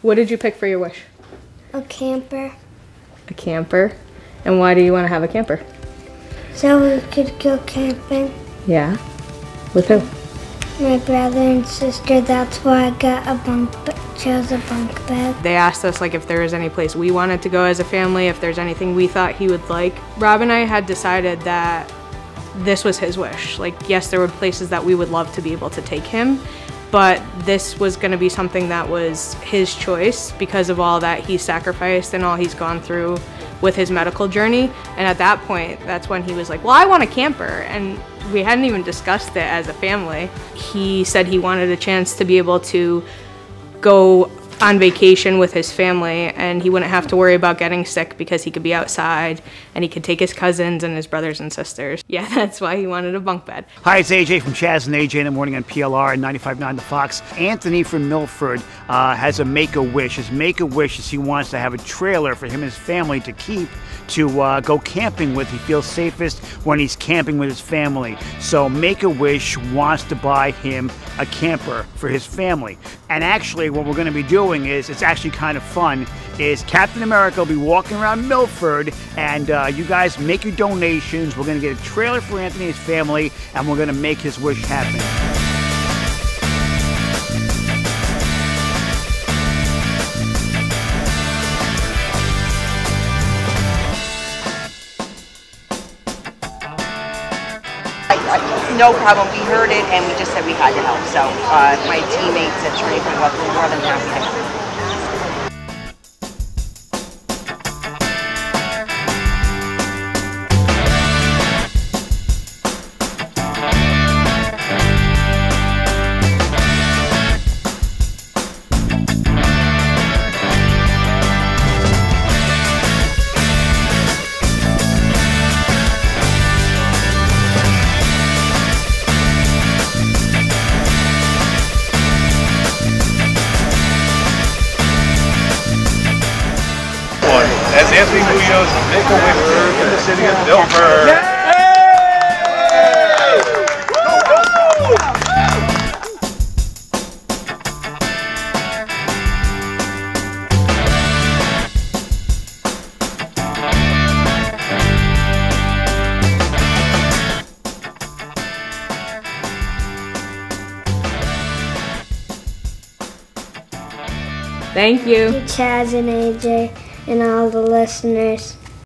What did you pick for your wish? A camper. A camper. And why do you want to have a camper? So we could go camping. Yeah. With who? My brother and sister, that's why I got a bunk, chose a bunk bed. They asked us like if there was any place we wanted to go as a family, if there's anything we thought he would like. Rob and I had decided that this was his wish. Like, yes, there were places that we would love to be able to take him, but this was going to be something that was his choice because of all that he sacrificed and all he's gone through with his medical journey. And at that point, that's when he was like, Well, I want a camper. And we hadn't even discussed it as a family. He said he wanted a chance to be able to go on vacation with his family and he wouldn't have to worry about getting sick because he could be outside and he could take his cousins and his brothers and sisters. Yeah, that's why he wanted a bunk bed. Hi, it's AJ from Chaz and AJ in the morning on PLR and 95.9 The Fox. Anthony from Milford uh, has a make-a-wish. His make-a-wish is he wants to have a trailer for him and his family to keep to uh, go camping with. He feels safest when he's camping with his family. So Make-A-Wish wants to buy him a camper for his family. And actually, what we're going to be doing is, it's actually kind of fun, is Captain America will be walking around Milford, and uh, you guys make your donations. We're going to get a trailer for Anthony's family, and we're going to make his wish happen. No problem. We heard it and we just said we had to help. So uh, my teammates at Trinity were more than happy. Anthony Munoz, Make-A-Wish in the city of Milford. Thank you. Chaz and AJ and all the listeners.